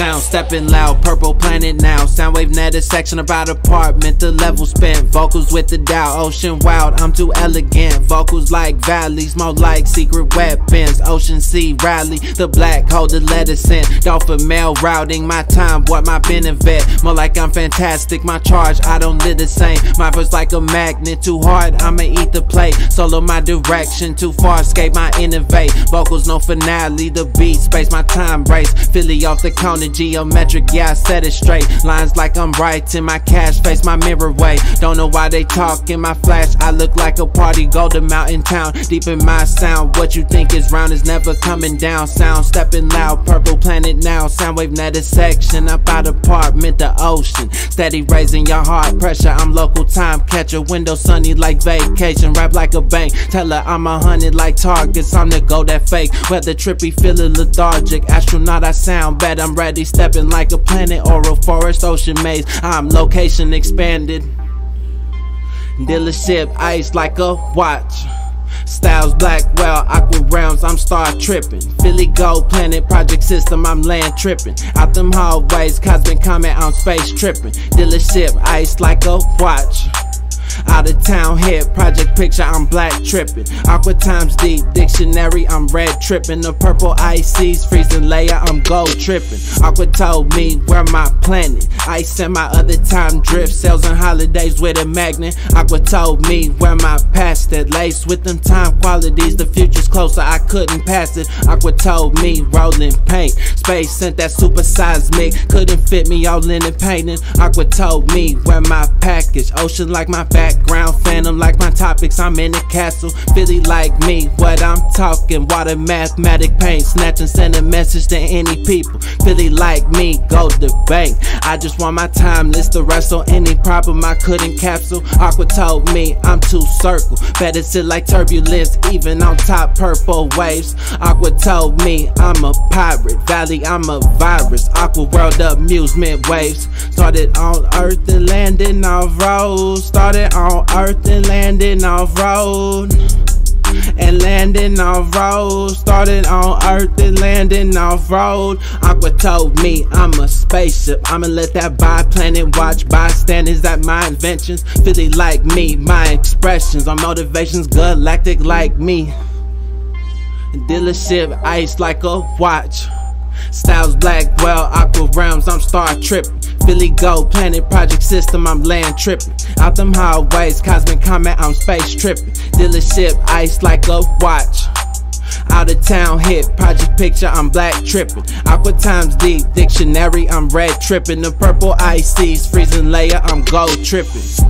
sound, stepping loud, purple planet now. Sound wave Soundwave netted section about apartment, the level spent. Vocals with the dial, ocean wild, I'm too elegant. Vocals like valleys, more like secret weapons. Ocean sea rally, the black hole, the letter sent. Dolphin mail routing, my time, what my benefit. More like I'm fantastic, my charge, I don't live the same. My verse like a magnet, too hard, I'ma eat the plate. Solo my direction, too far, escape my innovate. Vocals no finale, the beat space, my time race. Philly off the counter, geometric, yeah, I set it straight. Lines like I'm writing, my cash face, my mirror way. Don't know why they talk in my flash, I look like a party, golden mountain town. Deep in my sound, what you think is round is never coming down. Sound stepping loud, purple planet now. Sound Soundwave netted section, up out apartment, the ocean. Steady raising your heart pressure, I'm local time catcher. Window sunny like vacation, rap like a bank. Tell her I'm a hundred like targets, I'm the go that fake. Weather trippy, feeling lethargic. Astronaut, I sound bad, I'm ready, stepping like a planet or a forest, ocean maze. I'm location expanded. Dealership ice like a watch. Styles Blackwell, Aqua Realms, I'm star tripping. Philly Gold Planet Project System, I'm land tripping. Out them hallways, Cosmic Comet on space tripping. Dealership ice like a watch. Out of town hit, project picture, I'm black tripping. Aqua times deep, dictionary, I'm red tripping. The purple ICs, freezing layer, I'm gold tripping. Aqua told me where my planet. Ice and my other time drift, sales and holidays with a magnet. Aqua told me where my past it. Laced with them time qualities, the future's closer, I couldn't pass it. Aqua told me rolling paint. Space sent that super seismic, couldn't fit me all in the painting. Aqua told me where my package, ocean like my phantom like my topics. I'm in a castle, Philly like me, what I'm talking. Water, mathematic pain, snatching, send a message to any people. Philly like me, go to bank. I just want my time list to wrestle any problem I couldn't capsule. Aqua told me I'm too circle, better sit like turbulence, even on top purple waves. Aqua told me I'm a pirate, Valley I'm a virus. Aqua world amusement waves started on Earth and landing off road. Started on Earth and landing off road and landing off road. Started on earth and landing off road. Aqua told me I'm a spaceship. I'ma let that by planet watch bystanders at my inventions. Philly like me, my expressions are motivations galactic like me. Dealership ice like a watch. Styles black Blackwell, Aqua Realms, I'm star tripping. Philly Gold Planet Project System, I'm land tripping. Out them hallways, Cosmic Comet, I'm space tripping. Dealership ice like a watch. Out of town hit, project picture, I'm black tripping. Aqua times deep, dictionary, I'm red tripping. The purple ICs, freezing layer, I'm gold tripping.